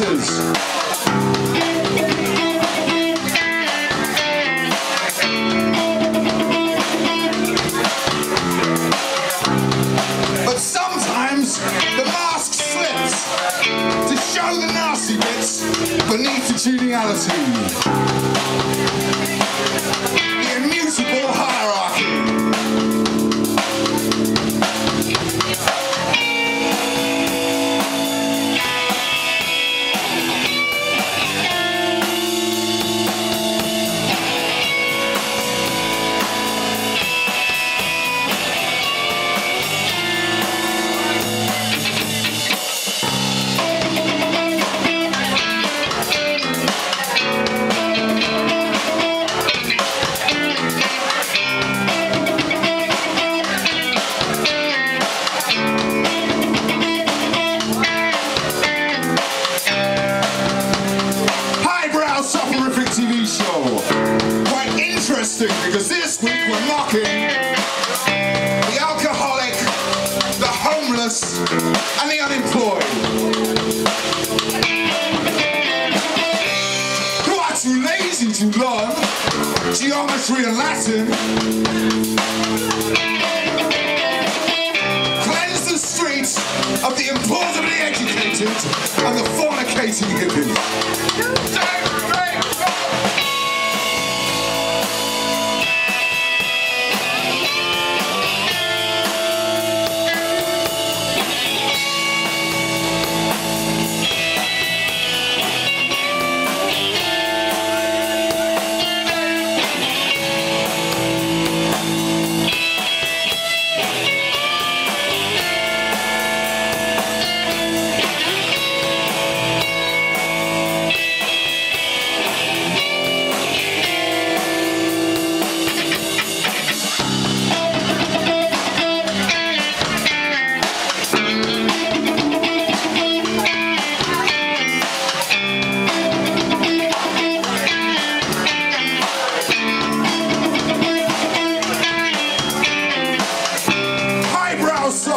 The squeezed. But sometimes the mask slips to show the nasty bits beneath the geniality. Interesting because this week we're mocking the alcoholic, the homeless, and the unemployed. Who are too lazy to learn geometry and Latin. Cleanse the streets of the implausibly educated and the fornicating hippies.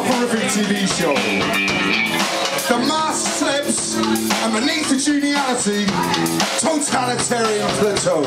horrific TV show. The mask slips and beneath the geniality, totalitarian plateau.